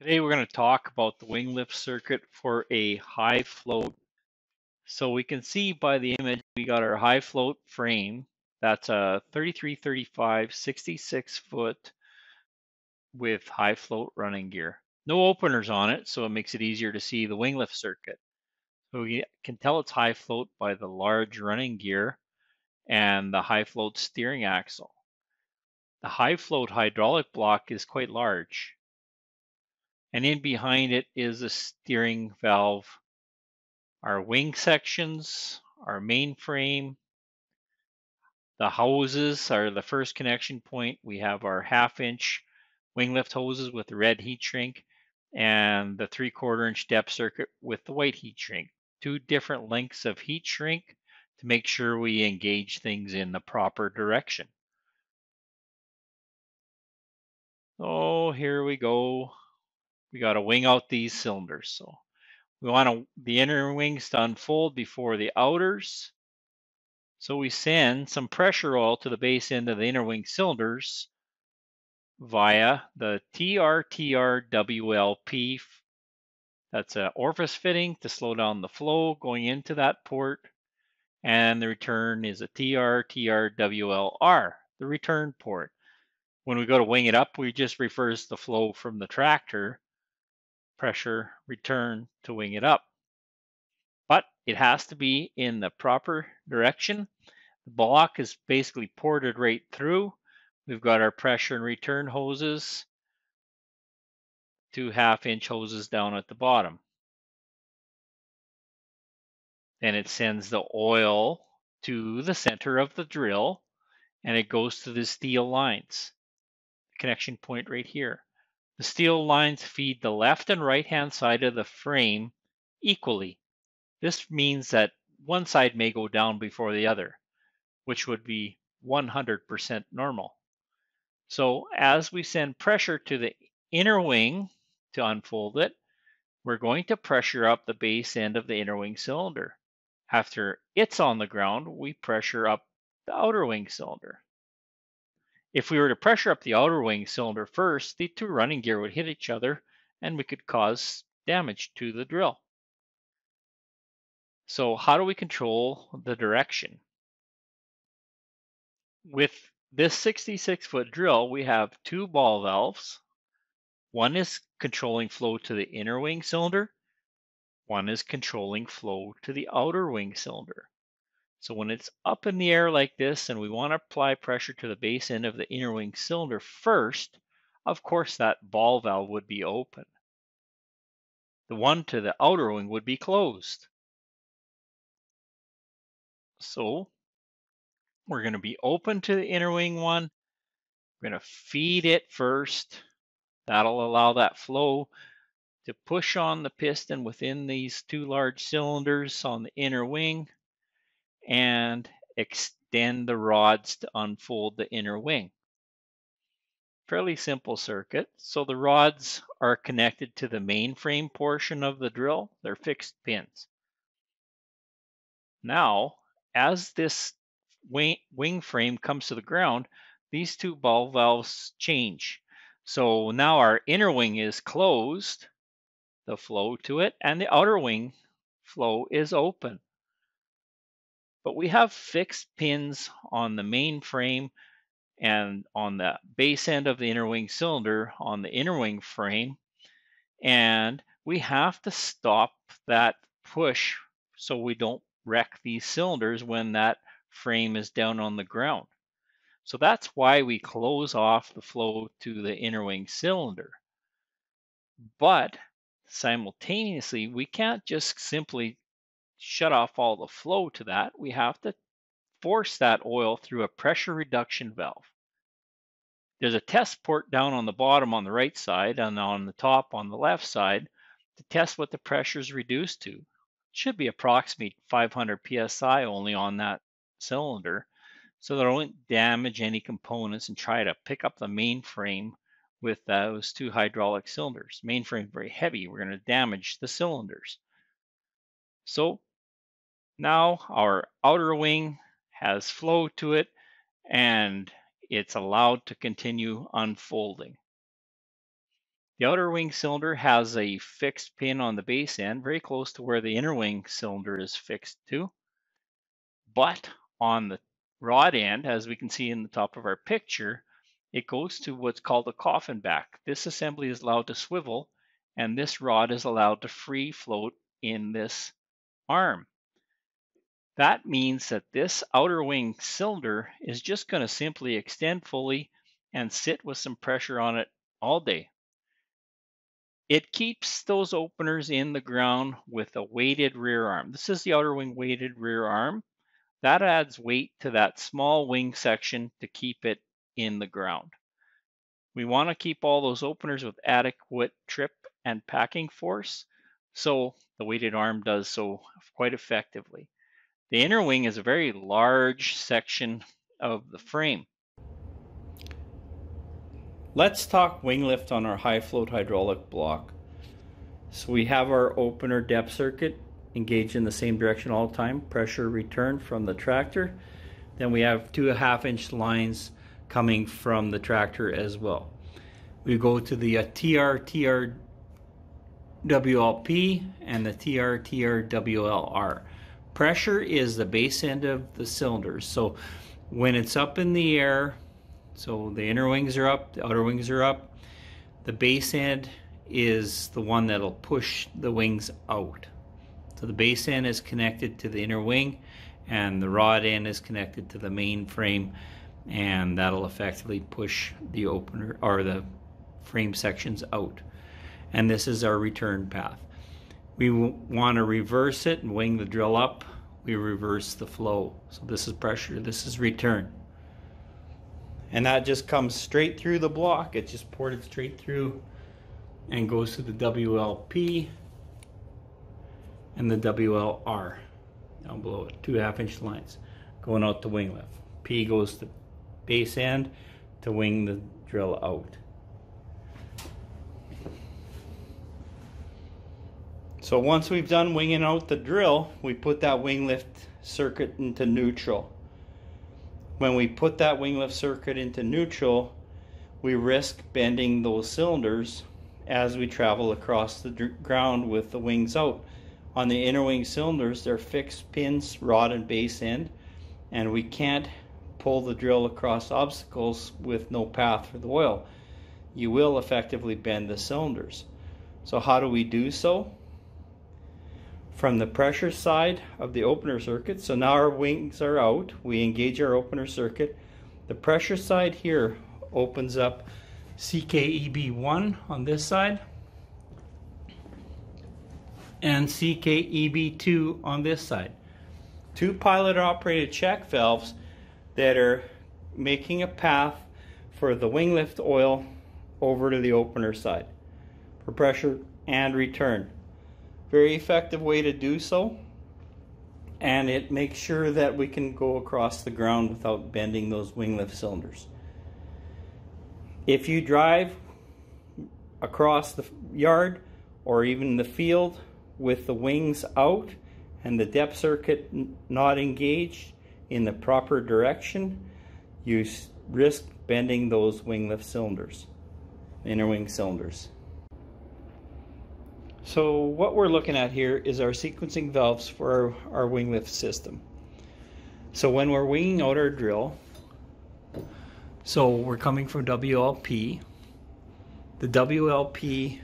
Today we're going to talk about the wing lift circuit for a high float. So we can see by the image we got our high float frame. That's a 3335 66 foot with high float running gear. No openers on it, so it makes it easier to see the wing lift circuit. So we can tell it's high float by the large running gear and the high float steering axle. The high float hydraulic block is quite large and in behind it is a steering valve, our wing sections, our main frame, the hoses are the first connection point. We have our half inch wing lift hoses with the red heat shrink and the three quarter inch depth circuit with the white heat shrink. Two different lengths of heat shrink to make sure we engage things in the proper direction. Oh, here we go we got to wing out these cylinders. So we want to, the inner wings to unfold before the outers. So we send some pressure oil to the base end of the inner wing cylinders via the TRTRWLP. That's an orifice fitting to slow down the flow going into that port. And the return is a TRTRWLR, the return port. When we go to wing it up, we just reverse the flow from the tractor pressure return to wing it up. But it has to be in the proper direction. The block is basically ported right through. We've got our pressure and return hoses, two half inch hoses down at the bottom. Then it sends the oil to the center of the drill and it goes to the steel lines. Connection point right here. The steel lines feed the left and right hand side of the frame equally. This means that one side may go down before the other, which would be 100% normal. So as we send pressure to the inner wing to unfold it, we're going to pressure up the base end of the inner wing cylinder. After it's on the ground, we pressure up the outer wing cylinder. If we were to pressure up the outer wing cylinder first, the two running gear would hit each other and we could cause damage to the drill. So how do we control the direction? With this 66 foot drill, we have two ball valves. One is controlling flow to the inner wing cylinder. One is controlling flow to the outer wing cylinder. So when it's up in the air like this and we want to apply pressure to the base end of the inner wing cylinder first, of course that ball valve would be open. The one to the outer wing would be closed. So we're going to be open to the inner wing one. We're going to feed it first. That'll allow that flow to push on the piston within these two large cylinders on the inner wing and extend the rods to unfold the inner wing. Fairly simple circuit. So the rods are connected to the mainframe portion of the drill. They're fixed pins. Now, as this wing, wing frame comes to the ground, these two ball valves change. So now our inner wing is closed, the flow to it, and the outer wing flow is open. But we have fixed pins on the main frame and on the base end of the inner wing cylinder on the inner wing frame. And we have to stop that push so we don't wreck these cylinders when that frame is down on the ground. So that's why we close off the flow to the inner wing cylinder. But simultaneously, we can't just simply shut off all the flow to that, we have to force that oil through a pressure reduction valve. There's a test port down on the bottom on the right side and on the top on the left side to test what the pressure is reduced to. It should be approximately 500 psi only on that cylinder so that it won't damage any components and try to pick up the mainframe with those two hydraulic cylinders. Mainframe very heavy, we're going to damage the cylinders. So now our outer wing has flow to it and it's allowed to continue unfolding. The outer wing cylinder has a fixed pin on the base end, very close to where the inner wing cylinder is fixed to. But on the rod end, as we can see in the top of our picture, it goes to what's called a coffin back. This assembly is allowed to swivel, and this rod is allowed to free float in this arm. That means that this outer wing cylinder is just going to simply extend fully and sit with some pressure on it all day. It keeps those openers in the ground with a weighted rear arm. This is the outer wing weighted rear arm. That adds weight to that small wing section to keep it in the ground. We want to keep all those openers with adequate trip and packing force, so the weighted arm does so quite effectively. The inner wing is a very large section of the frame. Let's talk wing lift on our high float hydraulic block. So we have our opener depth circuit engaged in the same direction all the time, pressure return from the tractor. Then we have two half inch lines coming from the tractor as well. We go to the uh, and the TR, TR. Pressure is the base end of the cylinders. So when it's up in the air, so the inner wings are up, the outer wings are up. The base end is the one that'll push the wings out. So the base end is connected to the inner wing and the rod end is connected to the main frame and that'll effectively push the opener or the frame sections out. And this is our return path. We want to reverse it and wing the drill up. We reverse the flow. So this is pressure, this is return and that just comes straight through the block. It's just ported straight through and goes to the WLP and the WLR down below it, two half inch lines going out to wing lift. P goes to base end to wing the drill out. So once we've done winging out the drill, we put that wing lift circuit into neutral when we put that wing lift circuit into neutral, we risk bending those cylinders as we travel across the ground with the wings out. On the inner wing cylinders, they're fixed pins, rod and base end, and we can't pull the drill across obstacles with no path for the oil. You will effectively bend the cylinders. So how do we do so? From the pressure side of the opener circuit. So now our wings are out. We engage our opener circuit. The pressure side here opens up CKEB1 on this side and CKEB2 on this side. Two pilot operated check valves that are making a path for the wing lift oil over to the opener side for pressure and return. Very effective way to do so. And it makes sure that we can go across the ground without bending those wing lift cylinders. If you drive across the yard or even the field with the wings out and the depth circuit not engaged in the proper direction, you risk bending those wing lift cylinders, inner wing cylinders. So what we're looking at here is our sequencing valves for our, our wing lift system. So when we're winging out our drill, so we're coming from WLP, the WLP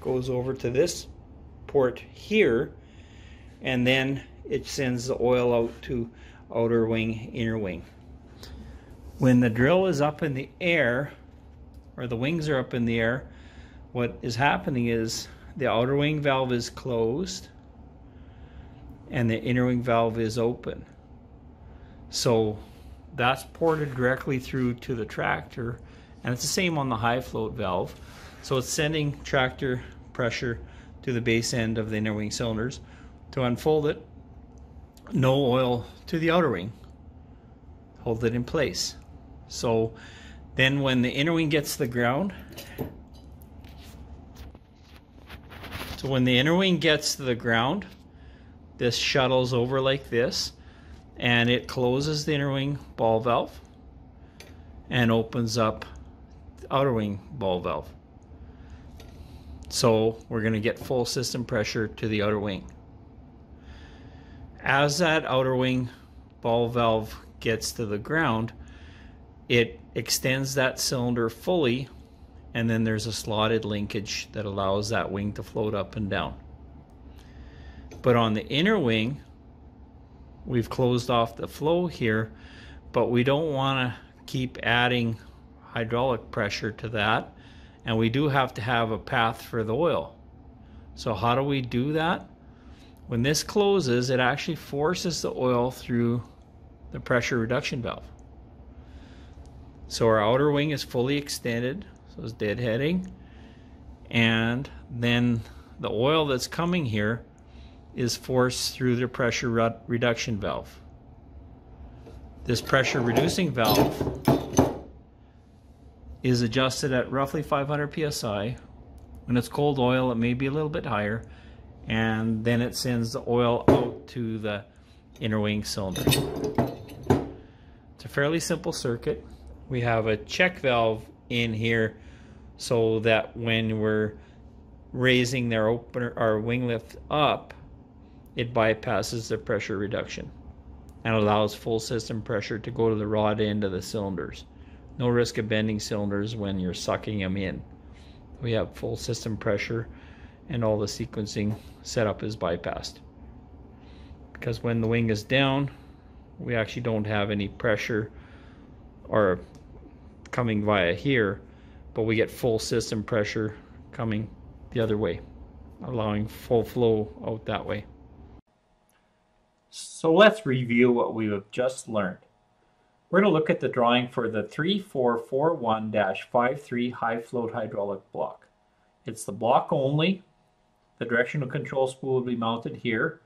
goes over to this port here, and then it sends the oil out to outer wing, inner wing. When the drill is up in the air, or the wings are up in the air, what is happening is the outer wing valve is closed and the inner wing valve is open. So that's ported directly through to the tractor and it's the same on the high float valve. So it's sending tractor pressure to the base end of the inner wing cylinders to unfold it. No oil to the outer wing. Hold it in place. So then when the inner wing gets to the ground, So when the inner wing gets to the ground, this shuttles over like this and it closes the inner wing ball valve and opens up the outer wing ball valve. So we're going to get full system pressure to the outer wing. As that outer wing ball valve gets to the ground, it extends that cylinder fully and then there's a slotted linkage that allows that wing to float up and down. But on the inner wing, we've closed off the flow here, but we don't want to keep adding hydraulic pressure to that. And we do have to have a path for the oil. So how do we do that? When this closes, it actually forces the oil through the pressure reduction valve. So our outer wing is fully extended, so it's deadheading. And then the oil that's coming here is forced through the pressure reduction valve. This pressure reducing valve is adjusted at roughly 500 psi. When it's cold oil, it may be a little bit higher, and then it sends the oil out to the inner wing cylinder. It's a fairly simple circuit. We have a check valve in here so that when we're raising their opener our wing lift up, it bypasses the pressure reduction and allows full system pressure to go to the rod end of the cylinders. No risk of bending cylinders when you're sucking them in. We have full system pressure and all the sequencing setup is bypassed. Because when the wing is down, we actually don't have any pressure or coming via here, but we get full system pressure coming the other way, allowing full flow out that way. So let's review what we have just learned. We're going to look at the drawing for the 3441-53 high float hydraulic block. It's the block only. The directional control spool will be mounted here,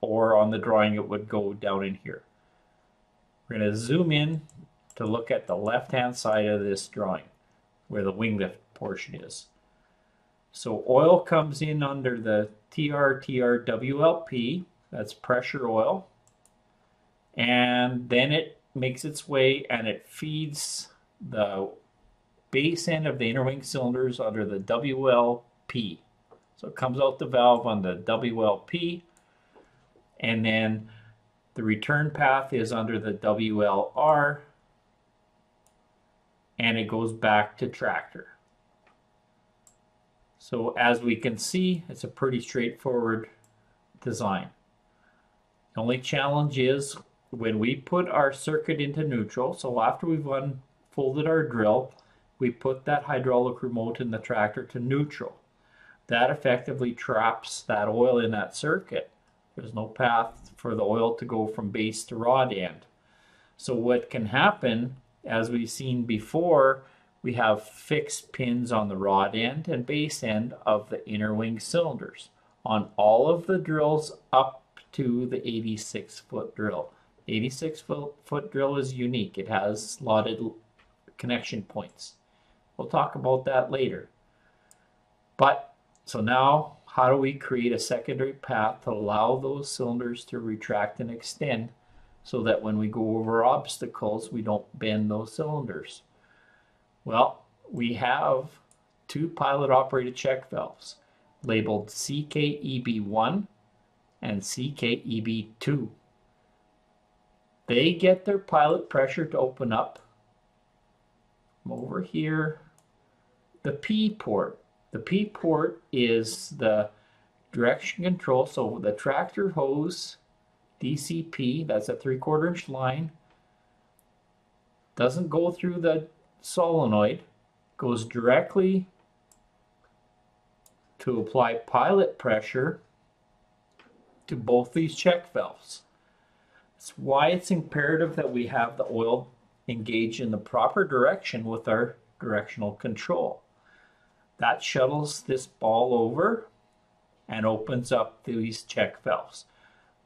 or on the drawing it would go down in here. We're going to zoom in to look at the left-hand side of this drawing, where the wing lift portion is. So oil comes in under the TRTRWLP, that's pressure oil. And then it makes its way and it feeds the base end of the inner wing cylinders under the WLP. So it comes out the valve on the WLP and then the return path is under the WLR and it goes back to tractor. So as we can see, it's a pretty straightforward design. The only challenge is when we put our circuit into neutral, so after we've unfolded our drill, we put that hydraulic remote in the tractor to neutral. That effectively traps that oil in that circuit. There's no path for the oil to go from base to rod end. So what can happen, as we've seen before, we have fixed pins on the rod end and base end of the inner wing cylinders on all of the drills up to the 86 foot drill. 86 foot, foot drill is unique. It has slotted connection points. We'll talk about that later. But, so now, how do we create a secondary path to allow those cylinders to retract and extend so that when we go over obstacles, we don't bend those cylinders? Well, we have two pilot operated check valves labeled CKEB1 and CKEB2. They get their pilot pressure to open up over here. The P port. The P port is the direction control. So the tractor hose DCP, that's a three quarter inch line, doesn't go through the solenoid, goes directly to apply pilot pressure to both these check valves. That's why it's imperative that we have the oil engage in the proper direction with our directional control. That shuttles this ball over and opens up these check valves.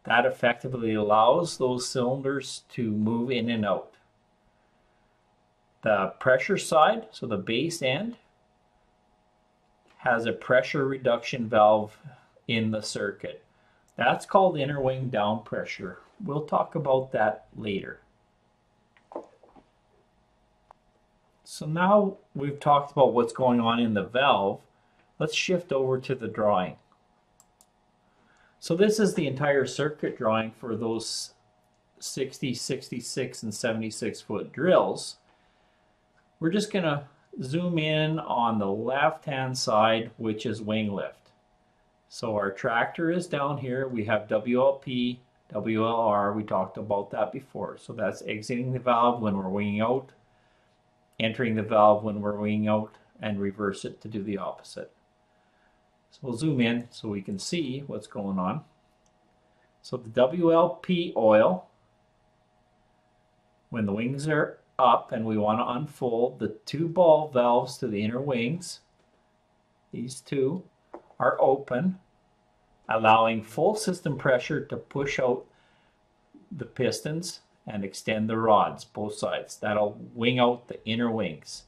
That effectively allows those cylinders to move in and out. The pressure side, so the base end, has a pressure reduction valve in the circuit. That's called inner wing down pressure. We'll talk about that later. So now we've talked about what's going on in the valve. Let's shift over to the drawing. So this is the entire circuit drawing for those 60, 66, and 76 foot drills. We're just going to zoom in on the left hand side, which is wing lift. So our tractor is down here. We have WLP, WLR. We talked about that before. So that's exiting the valve when we're winging out, entering the valve when we're winging out, and reverse it to do the opposite. So we'll zoom in so we can see what's going on. So the WLP oil, when the wings are up and we want to unfold the two ball valves to the inner wings, these two are open, allowing full system pressure to push out the pistons and extend the rods, both sides. That'll wing out the inner wings.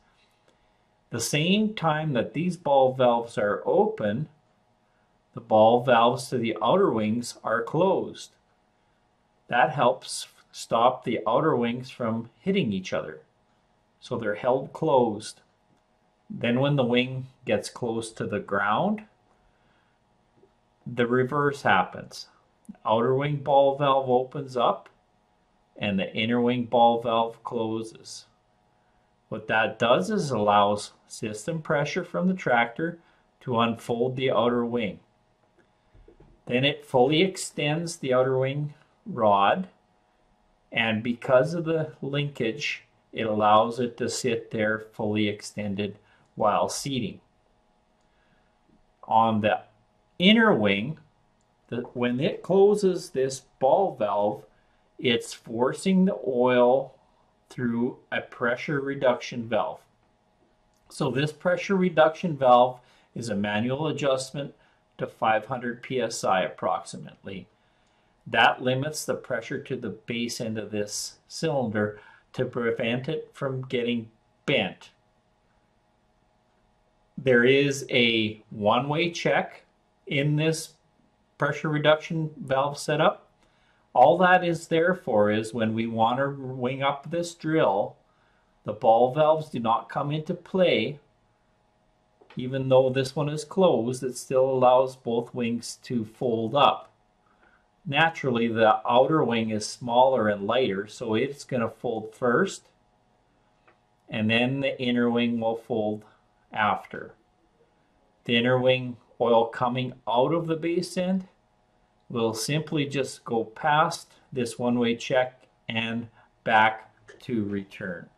The same time that these ball valves are open, the ball valves to the outer wings are closed. That helps stop the outer wings from hitting each other. So they're held closed. Then when the wing gets close to the ground, the reverse happens. Outer wing ball valve opens up and the inner wing ball valve closes. What that does is allows system pressure from the tractor to unfold the outer wing. Then it fully extends the outer wing rod and because of the linkage it allows it to sit there fully extended while seating. On the inner wing, when it closes this ball valve, it's forcing the oil through a pressure reduction valve. So this pressure reduction valve is a manual adjustment to 500 psi approximately. That limits the pressure to the base end of this cylinder to prevent it from getting bent. There is a one-way check in this pressure reduction valve setup. All that is there for is when we want to wing up this drill, the ball valves do not come into play. Even though this one is closed, it still allows both wings to fold up. Naturally, the outer wing is smaller and lighter, so it's going to fold first, and then the inner wing will fold after. The inner wing oil coming out of the base end will simply just go past this one-way check and back to return.